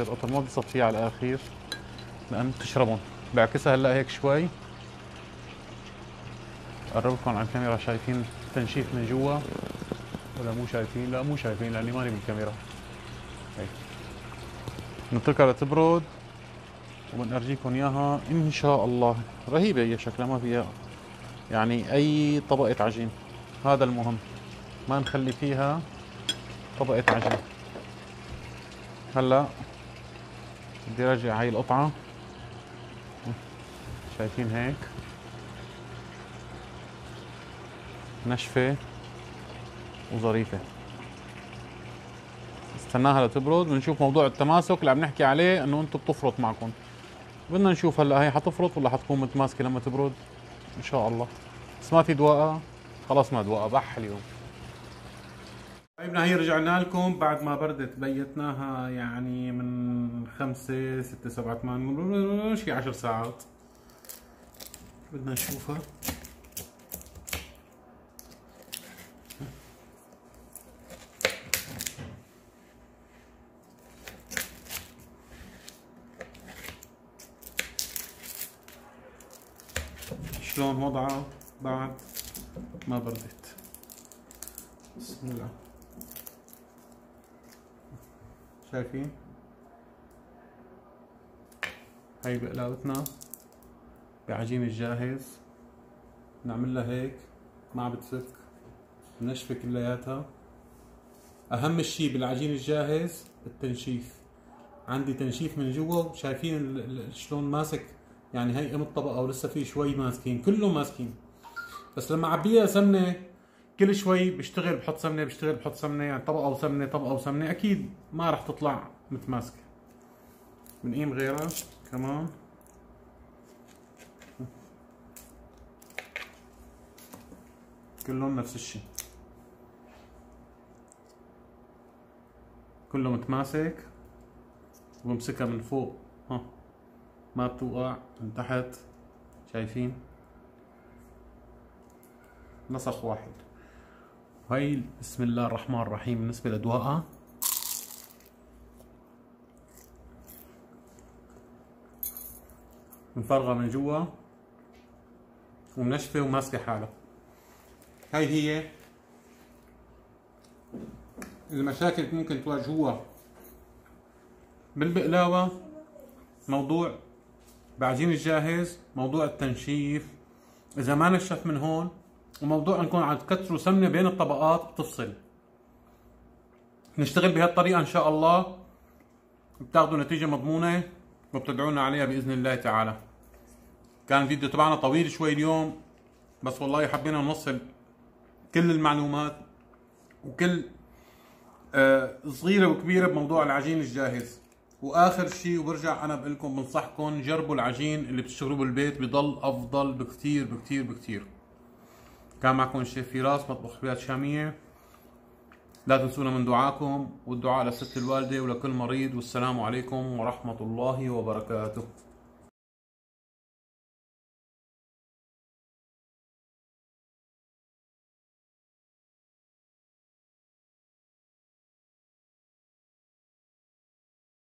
بتصفي القطن ما بتصفيها على الأخير. لأن بتشربهم بعكسها هلأ هيك شوي. قرب لكم على الكاميرا شايفين تنشيف من جوا. ولا مو شايفين؟ لا مو شايفين لأني ماني بالكاميرا. هيك. نتركها لتبرد. وبنرجيكم إياها. إن شاء الله. رهيبة هي شكلها ما فيها يعني أي طبقة عجين. هذا المهم. ما نخلي فيها طبقة عجين. هلأ. بدي ارجع هاي القطعة. شايفين هيك. نشفة وظريفة. استناها لتبرد ونشوف موضوع التماسك اللي عم نحكي عليه إنه أنتم بتفرط معكم. بدنا نشوف هلأ هي حتفرط ولا حتكون متماسكة لما تبرد؟ إن شاء الله. بس ما في دواء. خلاص ما دواء بح اليوم. حبايبنا هي رجعنا لكم بعد ما بردت بيتناها يعني من خمسة ستة سبعة ثمان شي عشر ساعات. بدنا نشوفها. شلون وضعها بعد ما بردت؟ بسم الله. شايفين؟ هاي بقلاوتنا بعجين الجاهز نعمل لها هيك ما بتفك نشفة كلياتها. أهم شيء بالعجين الجاهز التنشيف. عندي تنشيف من جوا شايفين شلون ماسك؟ يعني هي أم الطبقة ولسه في شوي ماسكين كله ماسكين. بس لما اعبيها سمنة كل شوي بشتغل بحط سمنة بشتغل بحط سمنة يعني طبقة وسمنه طبقة وسمنه أكيد ما راح تطلع متماسكة. بنقيم غيرها؟ كمان. كلهم نفس الشيء. كله متماسك. وبمسكها من فوق. ها. ما بتوقع. من تحت. شايفين؟ نسخ واحد. هاي بسم الله الرحمن الرحيم. بالنسبة لأدوائها مفرغة من جوا ومنشفة وماسكة حالها. هاي هي المشاكل اللي ممكن تواجهوها بالبقلاوة موضوع بعجين الجاهز موضوع التنشيف. إذا ما نشف من هون وموضوع انكم عم تكتروا سمنه بين الطبقات بتفصل. نشتغل بهالطريقة إن شاء الله بتاخذوا نتيجة مضمونة وبتدعونا عليها بإذن الله تعالى. كان الفيديو تبعنا طويل شوي اليوم بس والله حبينا نوصل كل المعلومات وكل آه، صغيرة وكبيرة بموضوع العجين الجاهز. وآخر شيء وبرجع أنا بقول لكم بنصحكم جربوا العجين اللي بتشتغلوه بالبيت بضل أفضل بكثير بكثير بكثير كان معكم الشيف فراس مطبخ حلويات شاميه لا تنسونا من دعاكم والدعاء لست الوالده ولكل مريض والسلام عليكم ورحمه الله وبركاته